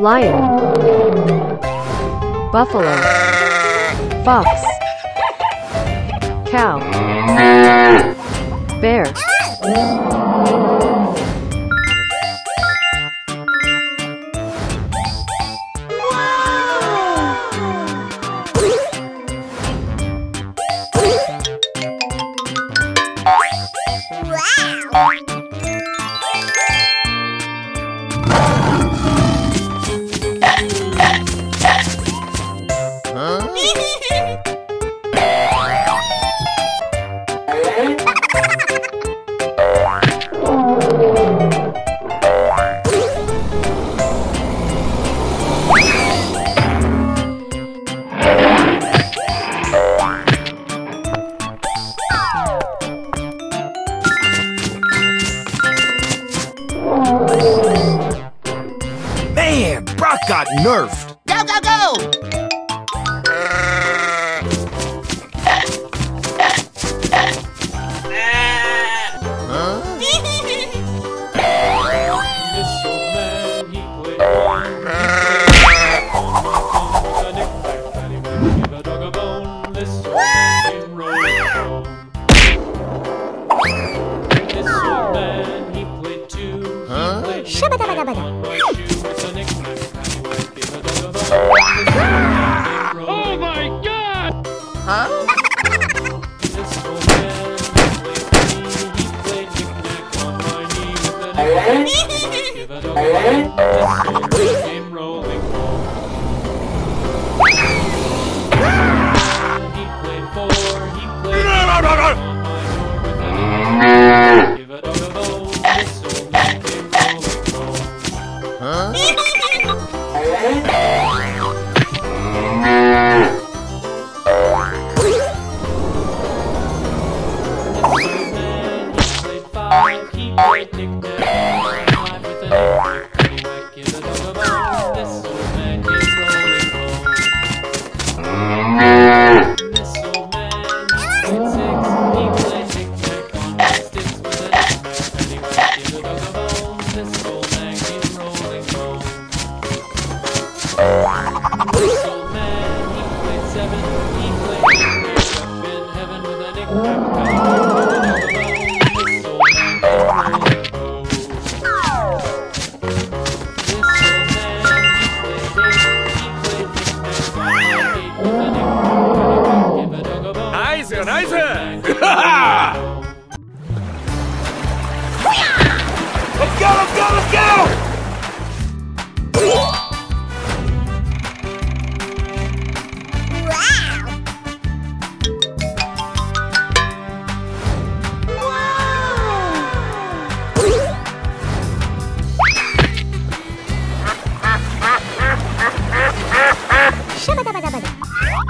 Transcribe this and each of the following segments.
lion. Buffalo. Fox. Cow. Bear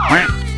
Man,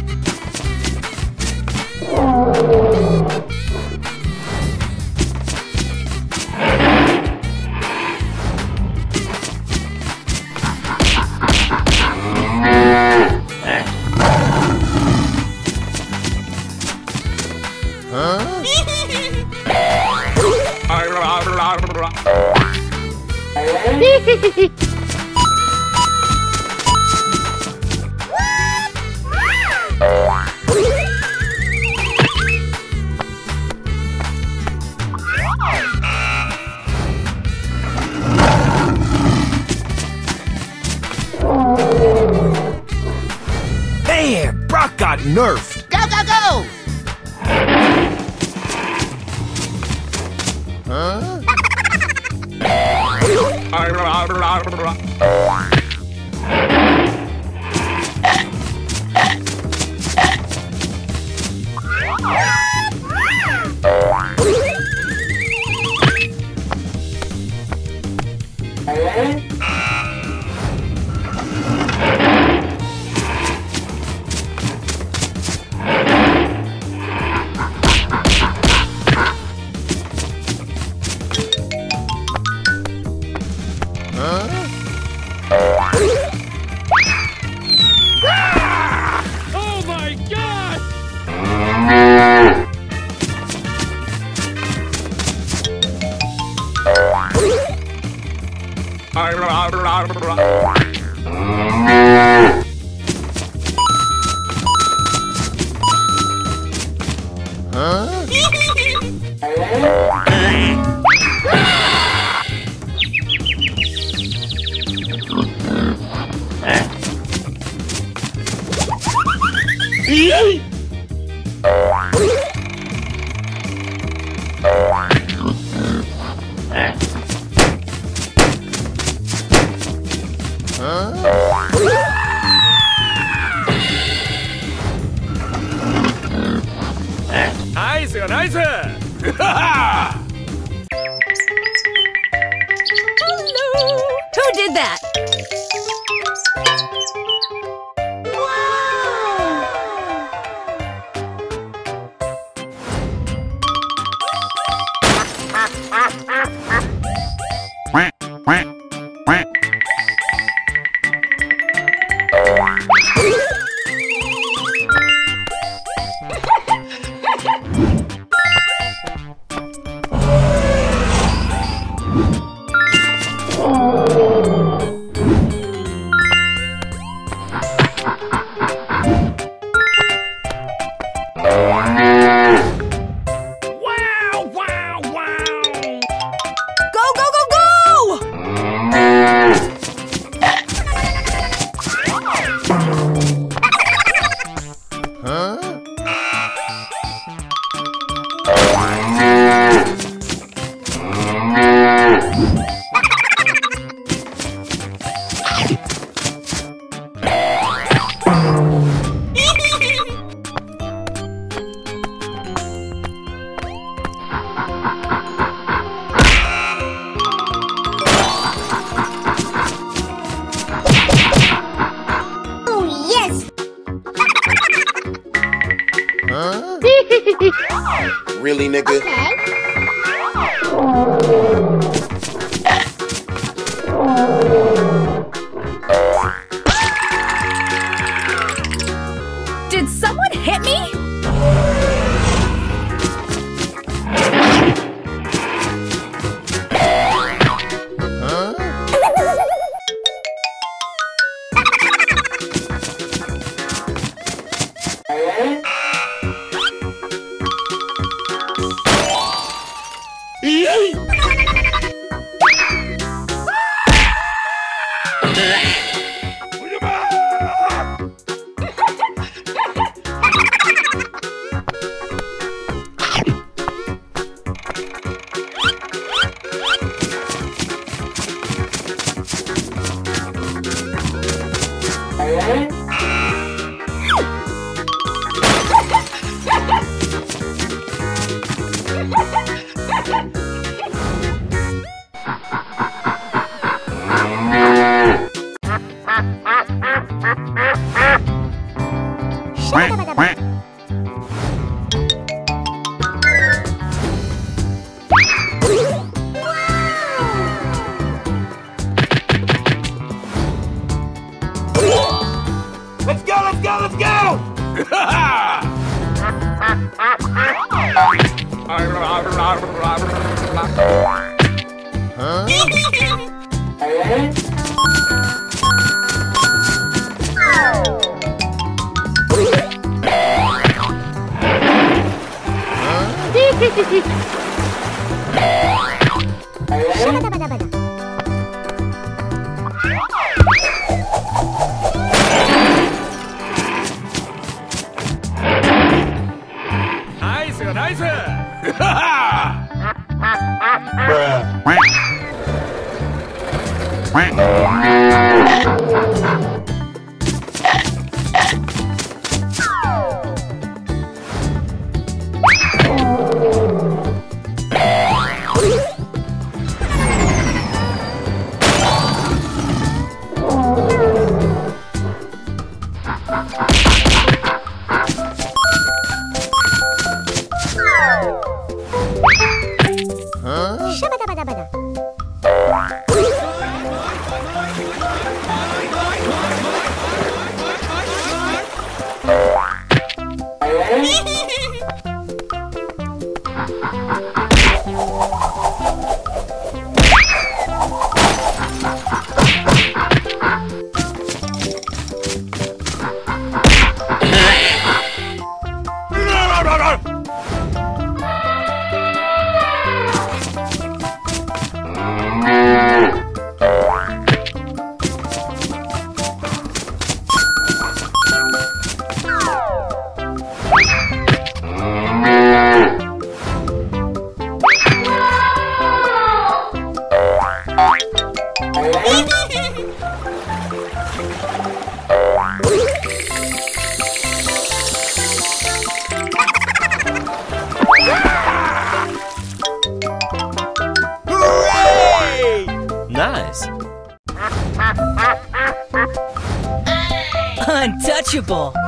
ららら不。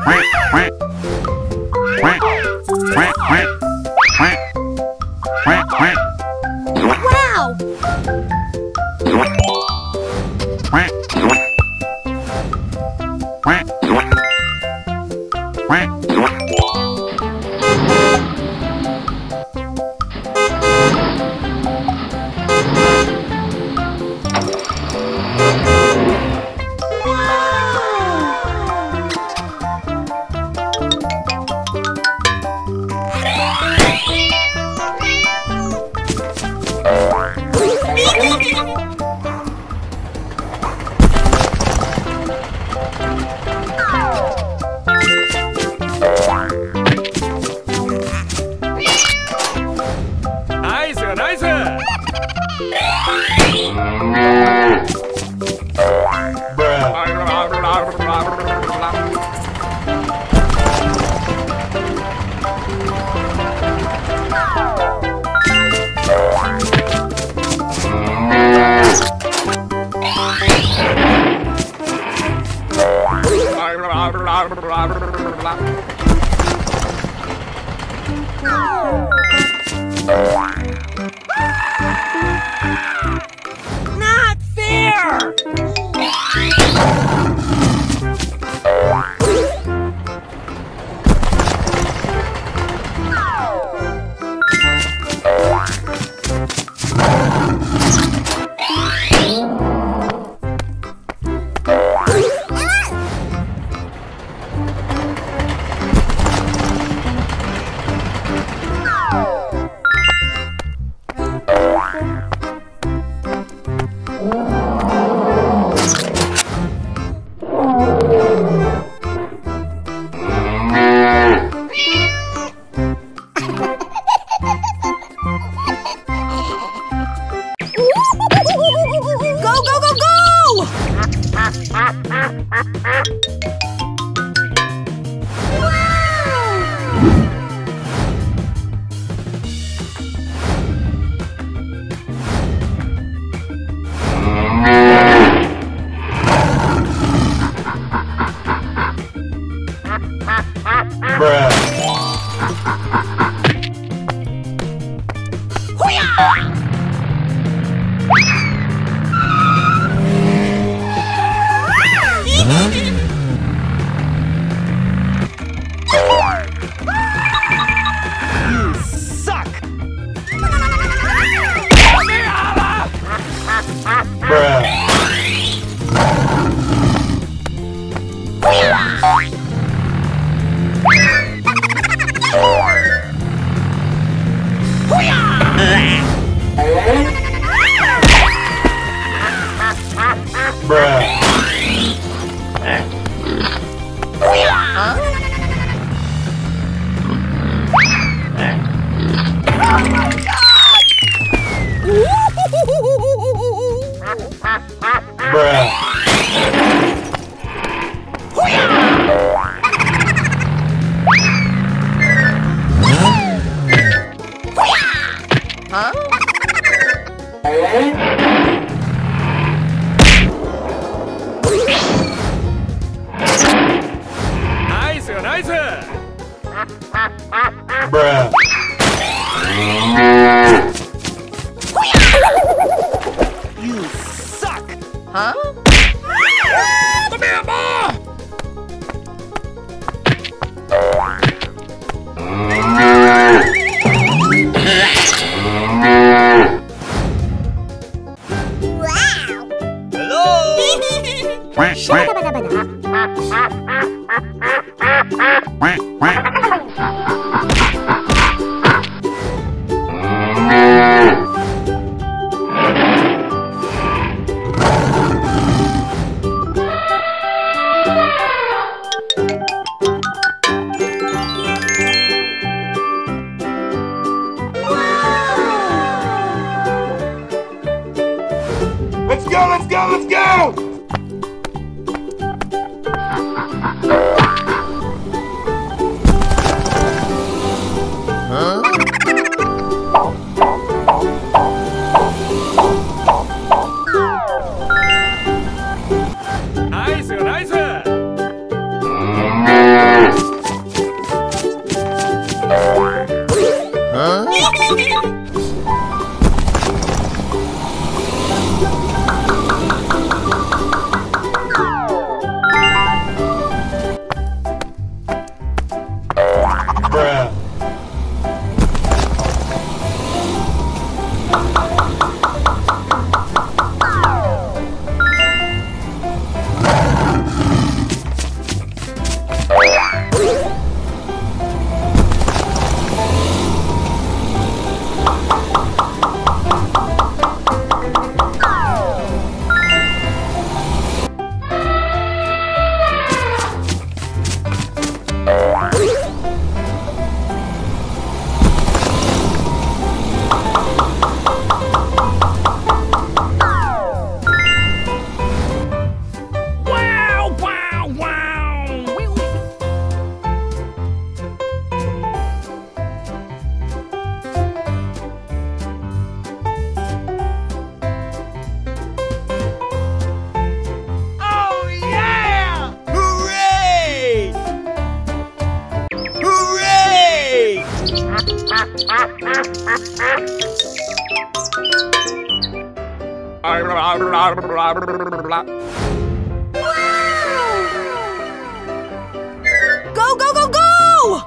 Go, go, go, go!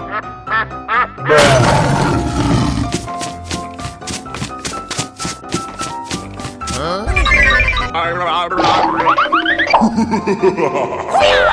huh?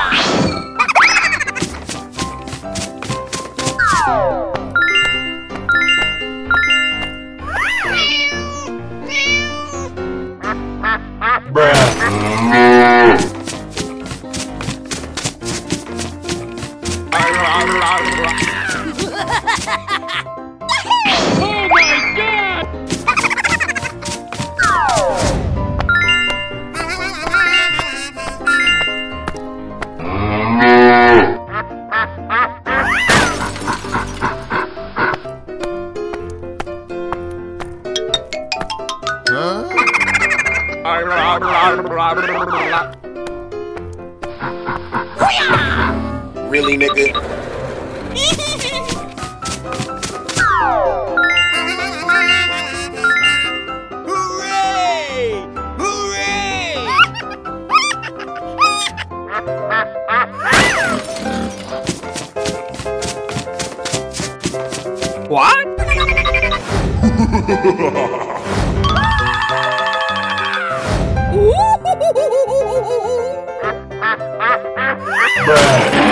What?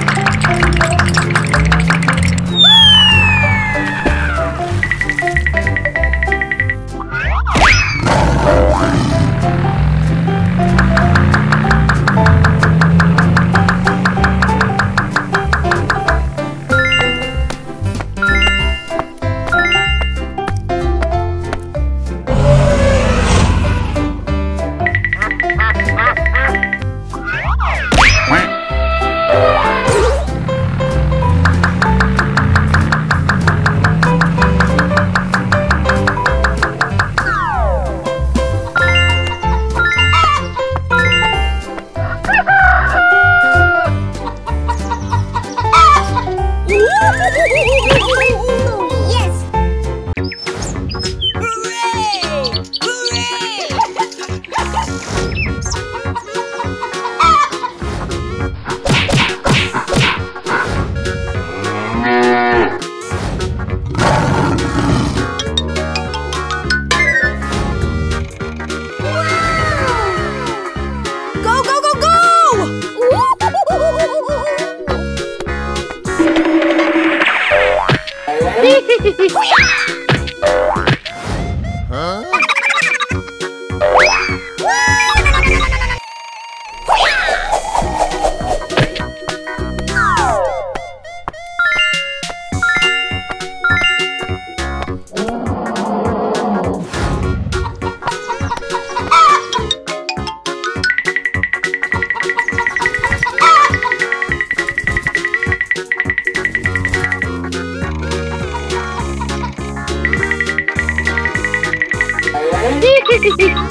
Bye.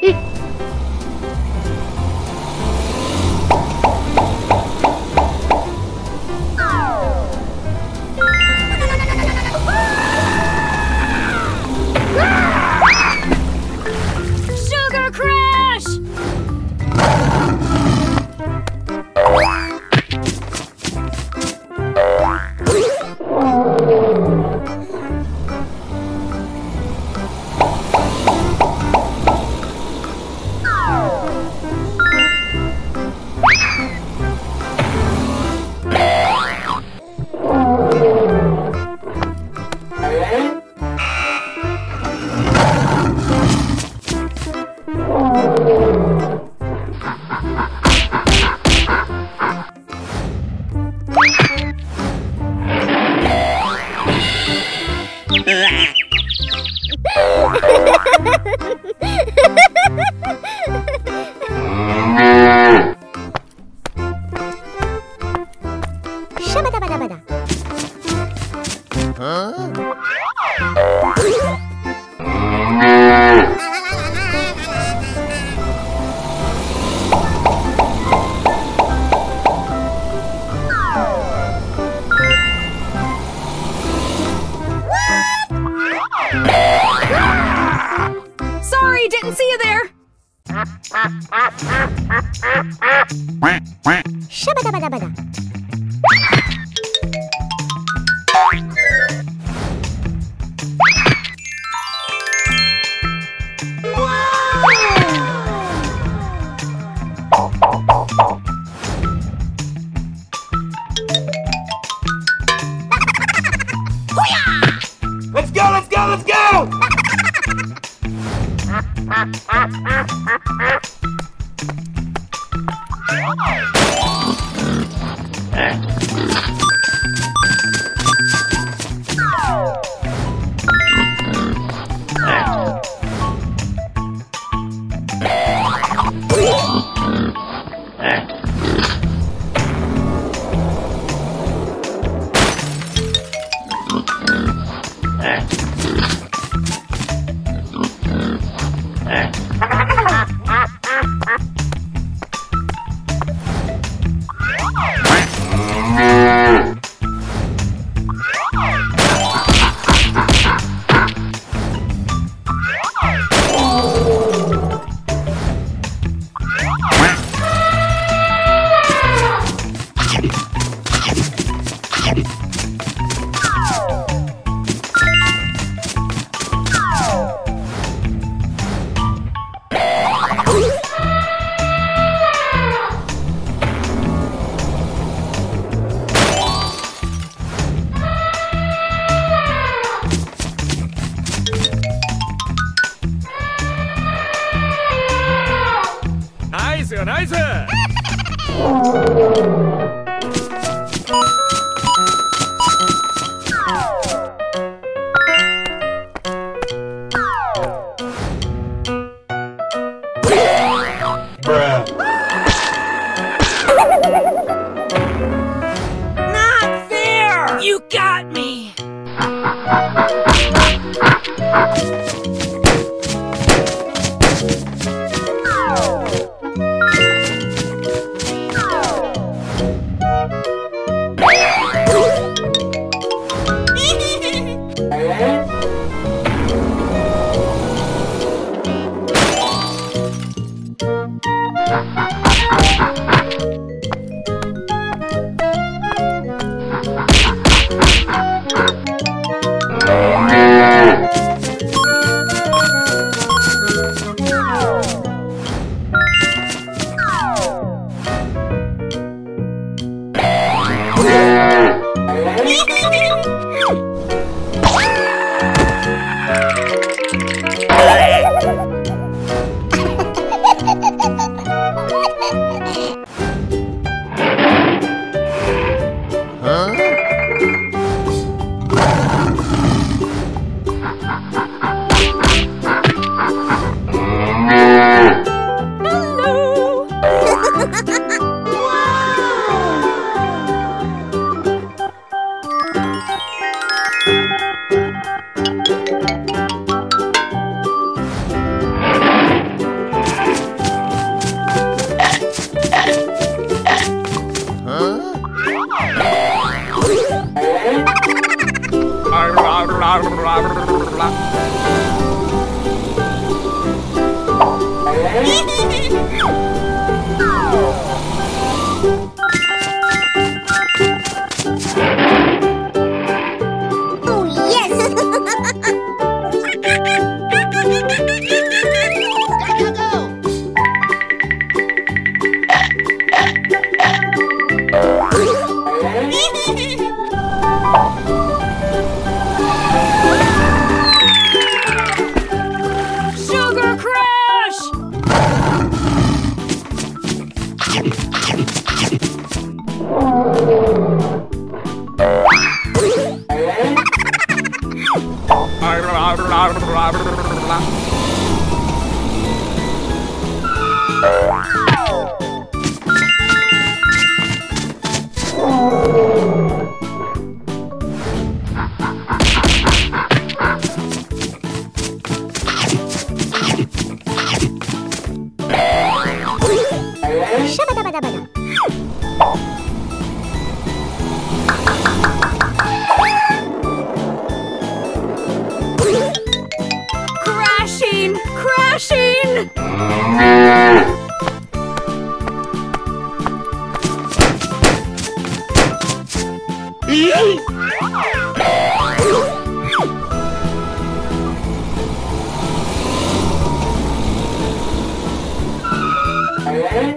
一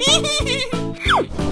Hehehehe